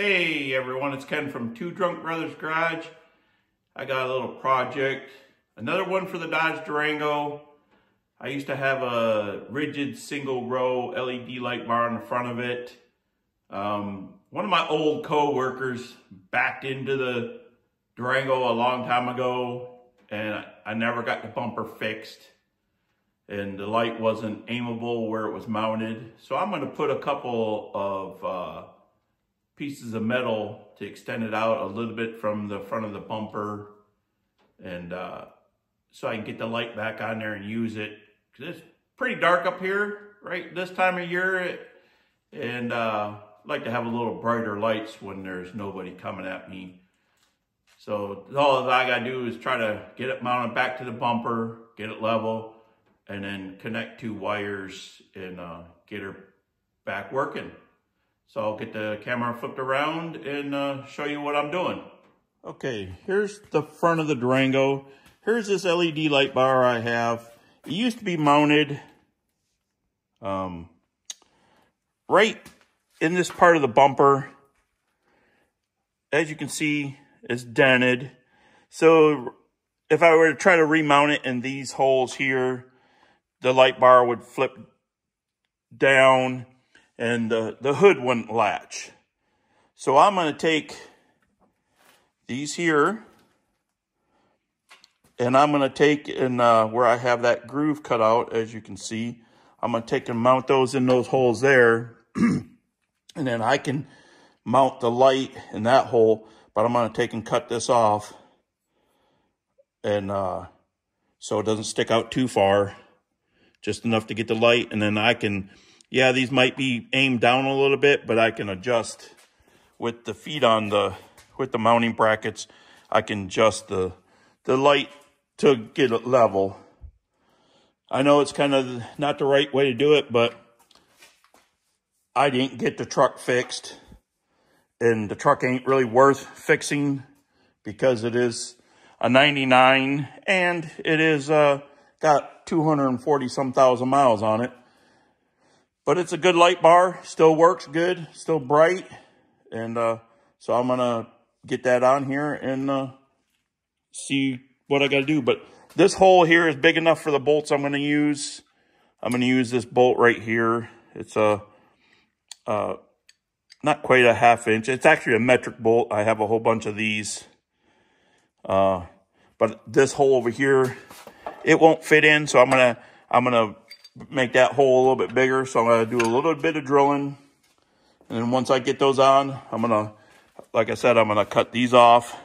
Hey everyone, it's Ken from Two Drunk Brothers Garage. I got a little project, another one for the Dodge Durango. I used to have a rigid single row LED light bar in the front of it. Um, one of my old co-workers backed into the Durango a long time ago and I never got the bumper fixed and the light wasn't aimable where it was mounted. So I'm gonna put a couple of uh, pieces of metal to extend it out a little bit from the front of the bumper and uh, so I can get the light back on there and use it. Cause it's pretty dark up here, right? This time of year. And uh, like to have a little brighter lights when there's nobody coming at me. So all I gotta do is try to get it mounted back to the bumper, get it level, and then connect two wires and uh, get her back working. So I'll get the camera flipped around and uh, show you what I'm doing. Okay, here's the front of the Durango. Here's this LED light bar I have. It used to be mounted um, right in this part of the bumper. As you can see, it's dented. So if I were to try to remount it in these holes here, the light bar would flip down and the, the hood wouldn't latch. So I'm going to take these here and I'm going to take and uh, where I have that groove cut out, as you can see, I'm going to take and mount those in those holes there. and then I can mount the light in that hole, but I'm going to take and cut this off. And uh, so it doesn't stick out too far, just enough to get the light. And then I can yeah, these might be aimed down a little bit, but I can adjust with the feet on the, with the mounting brackets, I can adjust the, the light to get it level. I know it's kind of not the right way to do it, but I didn't get the truck fixed and the truck ain't really worth fixing because it is a 99 and it is uh, got 240 some thousand miles on it. But it's a good light bar, still works good, still bright. And uh, so I'm gonna get that on here and uh, see what I gotta do. But this hole here is big enough for the bolts I'm gonna use. I'm gonna use this bolt right here. It's a, uh, not quite a half inch. It's actually a metric bolt. I have a whole bunch of these. Uh, but this hole over here, it won't fit in. So I'm gonna, I'm gonna make that hole a little bit bigger. So I'm going to do a little bit of drilling. And then once I get those on, I'm going to, like I said, I'm going to cut these off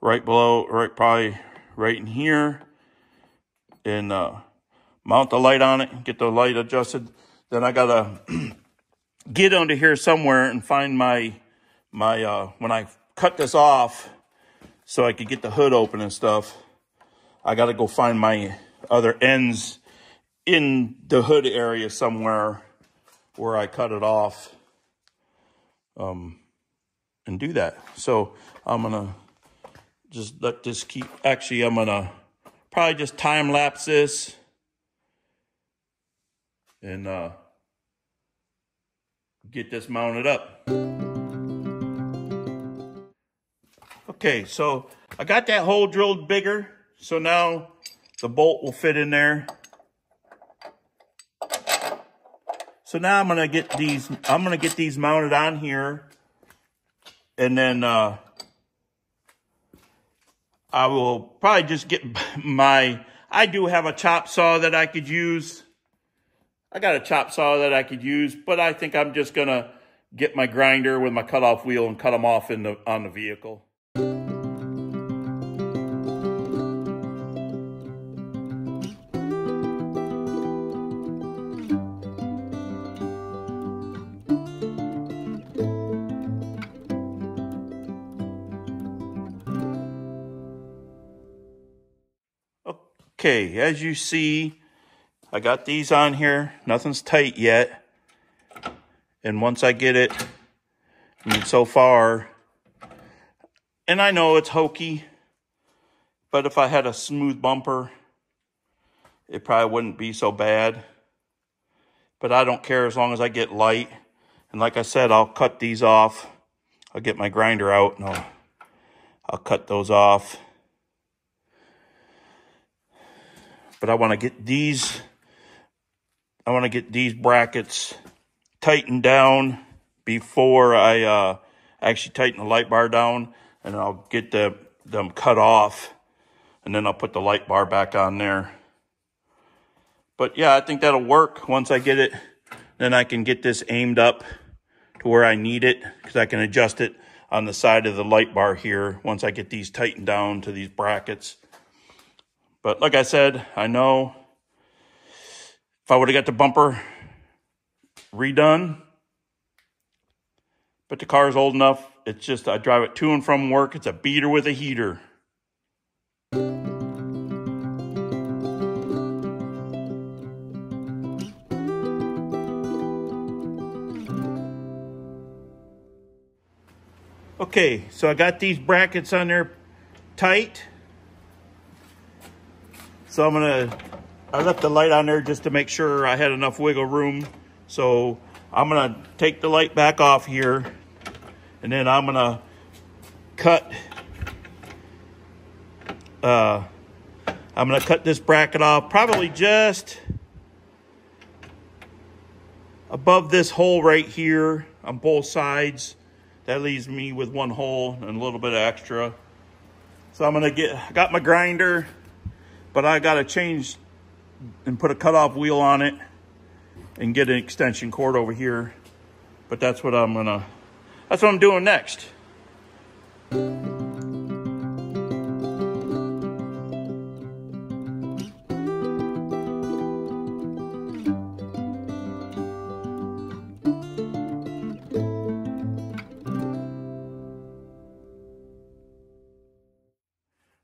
right below, right probably right in here. And uh, mount the light on it, get the light adjusted. Then I got to get under here somewhere and find my, my uh, when I cut this off so I could get the hood open and stuff, I got to go find my other ends in the hood area somewhere where I cut it off um, and do that. So I'm going to just let this keep, actually I'm going to probably just time lapse this and uh, get this mounted up. Okay, so I got that hole drilled bigger. So now the bolt will fit in there. So now I'm going to get these, I'm going to get these mounted on here. And then uh, I will probably just get my, I do have a chop saw that I could use. I got a chop saw that I could use, but I think I'm just going to get my grinder with my cutoff wheel and cut them off in the, on the vehicle. Okay, as you see, I got these on here. Nothing's tight yet. And once I get it, I mean, so far, and I know it's hokey, but if I had a smooth bumper, it probably wouldn't be so bad. But I don't care as long as I get light. And like I said, I'll cut these off I'll get my grinder out and I'll, I'll cut those off. But I want to get these, I want to get these brackets tightened down before I uh, actually tighten the light bar down and I'll get the, them cut off and then I'll put the light bar back on there. But yeah, I think that'll work once I get it. Then I can get this aimed up to where I need it because I can adjust it on the side of the light bar here once I get these tightened down to these brackets. But like I said, I know if I would have got the bumper redone, but the car is old enough. It's just, I drive it to and from work. It's a beater with a heater. Okay, so I got these brackets on there tight. So I'm gonna, I left the light on there just to make sure I had enough wiggle room. So I'm gonna take the light back off here and then I'm gonna cut, uh, I'm gonna cut this bracket off probably just above this hole right here on both sides. That leaves me with one hole and a little bit extra. So I'm gonna get, got my grinder, but I gotta change and put a cutoff wheel on it and get an extension cord over here. But that's what I'm gonna, that's what I'm doing next.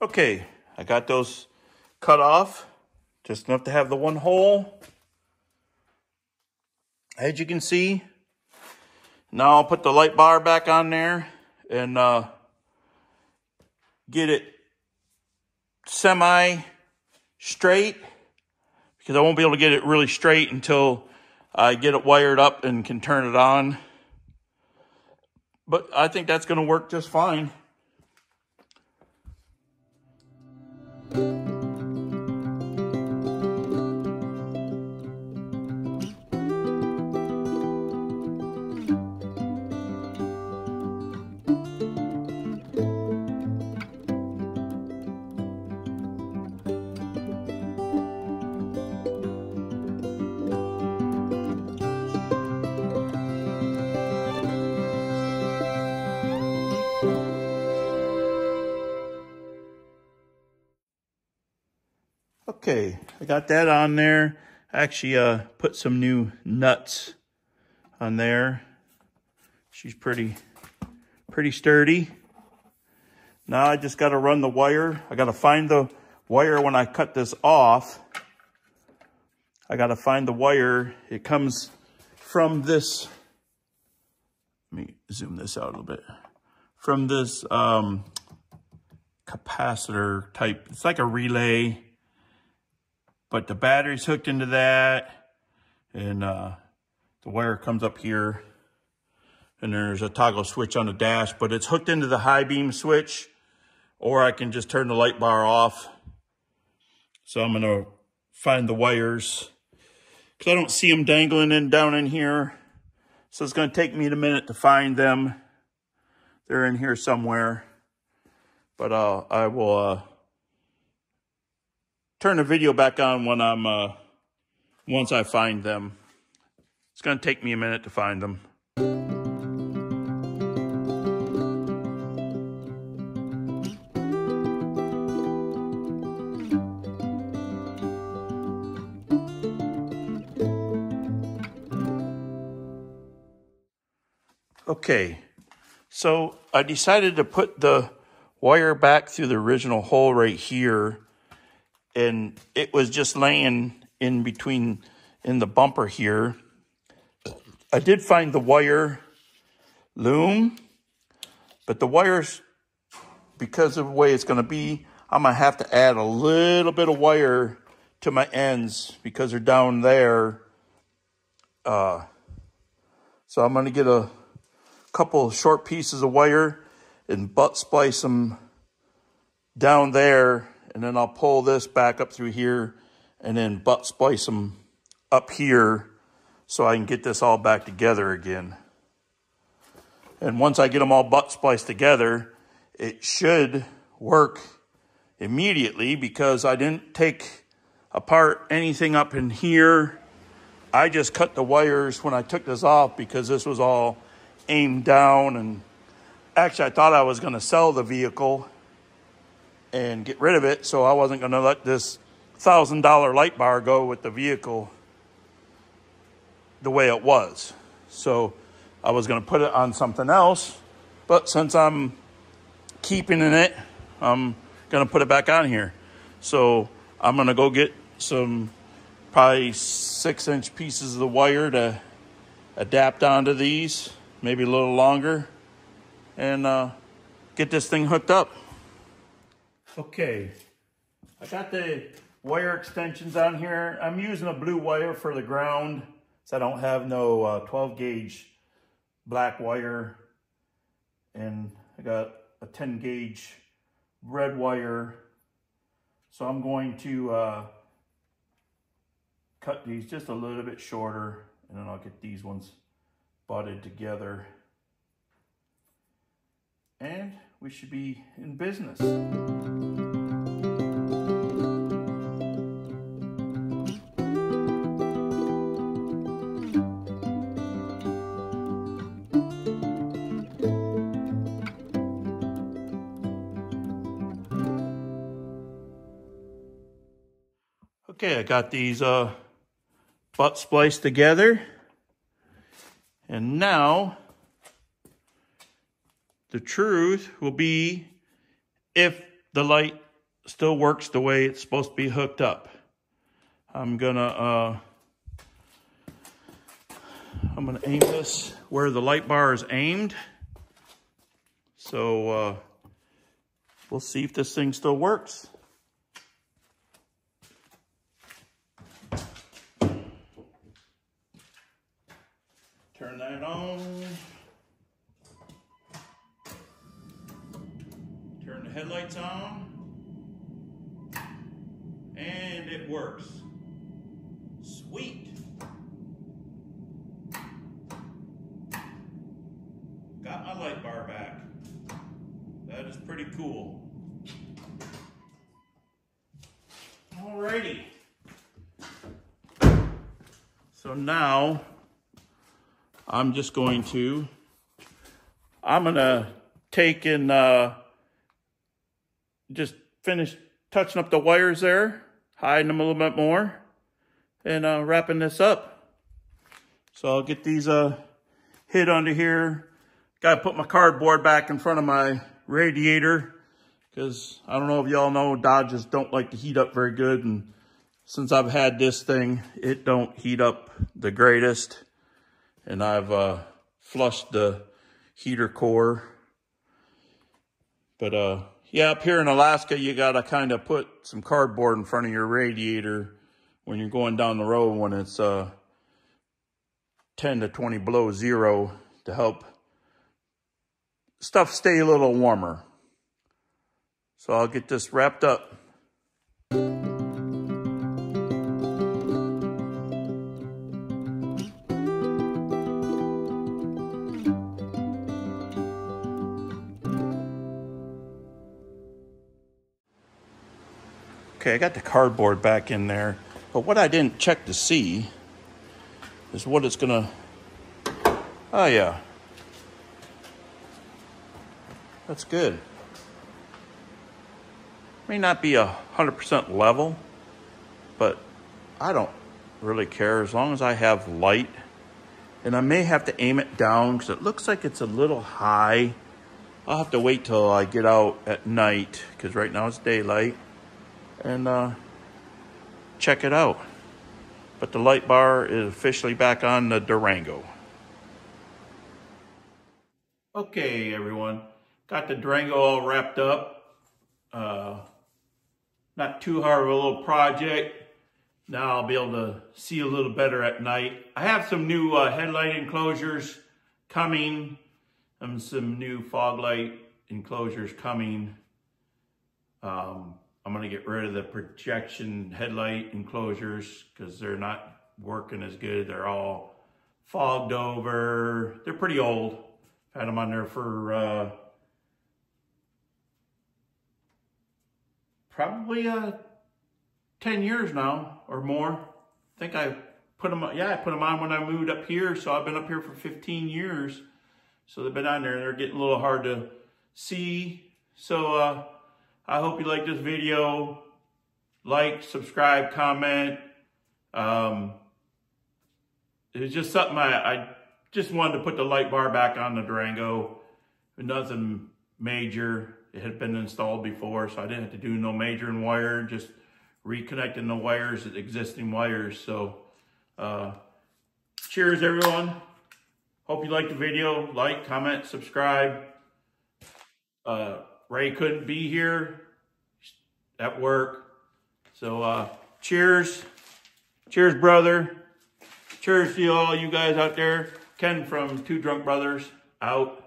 Okay, I got those cut off, just enough to have the one hole. As you can see, now I'll put the light bar back on there and uh, get it semi straight because I won't be able to get it really straight until I get it wired up and can turn it on. But I think that's going to work just fine. Okay, I got that on there. I actually, uh, put some new nuts on there. She's pretty, pretty sturdy. Now I just got to run the wire. I got to find the wire when I cut this off. I got to find the wire. It comes from this. Let me zoom this out a little bit. From this um, capacitor type. It's like a relay but the battery's hooked into that and uh, the wire comes up here and there's a toggle switch on the dash, but it's hooked into the high beam switch or I can just turn the light bar off. So I'm gonna find the wires because I don't see them dangling in down in here. So it's gonna take me a minute to find them. They're in here somewhere, but uh, I will uh, turn the video back on when I'm, uh, once I find them. It's going to take me a minute to find them. Okay, so I decided to put the wire back through the original hole right here and it was just laying in between in the bumper here. I did find the wire loom, but the wires, because of the way it's going to be, I'm going to have to add a little bit of wire to my ends because they're down there. Uh, so I'm going to get a couple short pieces of wire and butt splice them down there. And then I'll pull this back up through here and then butt splice them up here so I can get this all back together again. And once I get them all butt spliced together, it should work immediately because I didn't take apart anything up in here. I just cut the wires when I took this off because this was all aimed down and actually I thought I was going to sell the vehicle and get rid of it so I wasn't going to let this thousand dollar light bar go with the vehicle the way it was. So I was going to put it on something else, but since I'm keeping in it, I'm going to put it back on here. So I'm going to go get some probably six inch pieces of the wire to adapt onto these, maybe a little longer, and uh, get this thing hooked up. Okay, I got the wire extensions on here. I'm using a blue wire for the ground, so I don't have no uh, 12 gauge black wire. And I got a 10 gauge red wire. So I'm going to uh, cut these just a little bit shorter and then I'll get these ones butted together. And we should be in business. Okay, I got these uh, butt spliced together. And now, the truth will be if the light still works the way it's supposed to be hooked up. I'm gonna, uh, I'm gonna aim this where the light bar is aimed. So, uh, we'll see if this thing still works. Turn that on. Turn the headlights on. And it works. Sweet. Got my light bar back. That is pretty cool. Alrighty. So now I'm just going to, I'm going to take and uh, just finish touching up the wires there, hiding them a little bit more, and uh, wrapping this up. So I'll get these uh, hid under here. Got to put my cardboard back in front of my radiator because I don't know if y'all know Dodges don't like to heat up very good. And since I've had this thing, it don't heat up the greatest and I've uh, flushed the heater core. But uh, yeah, up here in Alaska, you got to kind of put some cardboard in front of your radiator when you're going down the road when it's uh, 10 to 20 below zero to help stuff stay a little warmer. So I'll get this wrapped up. Okay, I got the cardboard back in there, but what I didn't check to see is what it's gonna, oh yeah, that's good. May not be a 100% level, but I don't really care as long as I have light. And I may have to aim it down because it looks like it's a little high. I'll have to wait till I get out at night because right now it's daylight and uh, check it out. But the light bar is officially back on the Durango. Okay, everyone. Got the Durango all wrapped up. Uh, not too hard of a little project. Now I'll be able to see a little better at night. I have some new uh, headlight enclosures coming. and some new fog light enclosures coming. Um, I'm to get rid of the projection headlight enclosures because they're not working as good. They're all fogged over. They're pretty old. Had them on there for uh, probably uh, 10 years now or more. I think I put them, yeah, I put them on when I moved up here. So I've been up here for 15 years. So they've been on there. They're getting a little hard to see. So uh, I hope you like this video. Like, subscribe, comment. Um, it was just something I, I just wanted to put the light bar back on the Durango. Nothing major. It had been installed before, so I didn't have to do no major and wire, just reconnecting the wires, the existing wires. So, uh, cheers everyone. Hope you liked the video. Like, comment, subscribe. Uh, Ray couldn't be here at work. So, uh, cheers. Cheers, brother. Cheers to all you guys out there. Ken from Two Drunk Brothers out.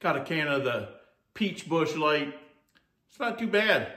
Got a can of the Peach Busch Light. It's not too bad.